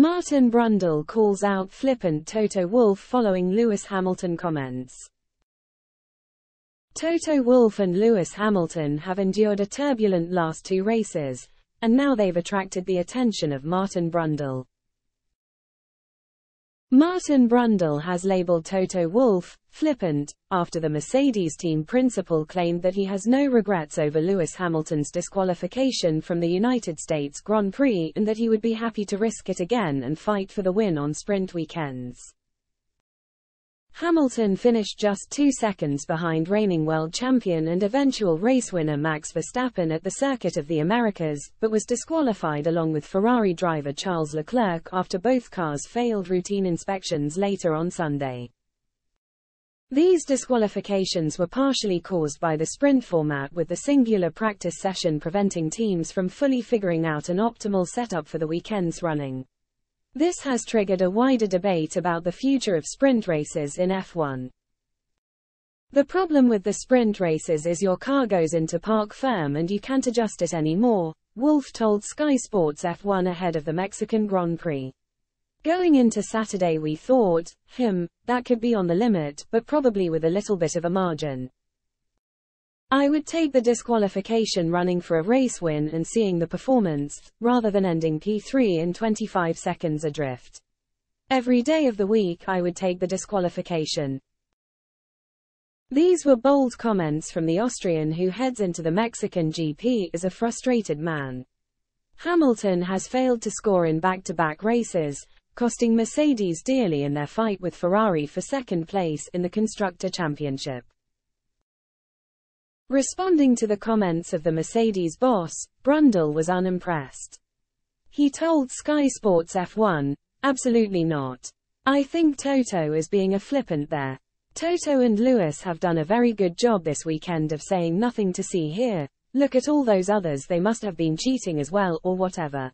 Martin Brundle calls out flippant Toto Wolff following Lewis Hamilton comments. Toto Wolff and Lewis Hamilton have endured a turbulent last two races, and now they've attracted the attention of Martin Brundle. Martin Brundle has labeled Toto Wolff flippant, after the Mercedes team principal claimed that he has no regrets over Lewis Hamilton's disqualification from the United States Grand Prix and that he would be happy to risk it again and fight for the win on sprint weekends. Hamilton finished just two seconds behind reigning world champion and eventual race winner Max Verstappen at the Circuit of the Americas, but was disqualified along with Ferrari driver Charles Leclerc after both cars failed routine inspections later on Sunday. These disqualifications were partially caused by the sprint format with the singular practice session preventing teams from fully figuring out an optimal setup for the weekend's running. This has triggered a wider debate about the future of sprint races in F1. The problem with the sprint races is your car goes into parc fermé and you can't adjust it anymore, Wolff told Sky Sports F1 ahead of the Mexican Grand Prix. Going into Saturday we thought, hmm, that could be on the limit, but probably with a little bit of a margin. I would take the disqualification running for a race win and seeing the performance, rather than ending P3 in 25 seconds adrift. Every day of the week I would take the disqualification. These were bold comments from the Austrian who heads into the Mexican GP as a frustrated man. Hamilton has failed to score in back-to-back -back races, costing Mercedes dearly in their fight with Ferrari for second place in the Constructor Championship. Responding to the comments of the Mercedes boss, Brundle was unimpressed. He told Sky Sports F1, absolutely not. I think Toto is being a flippant there. Toto and Lewis have done a very good job this weekend of saying nothing to see here. Look at all those others they must have been cheating as well or whatever.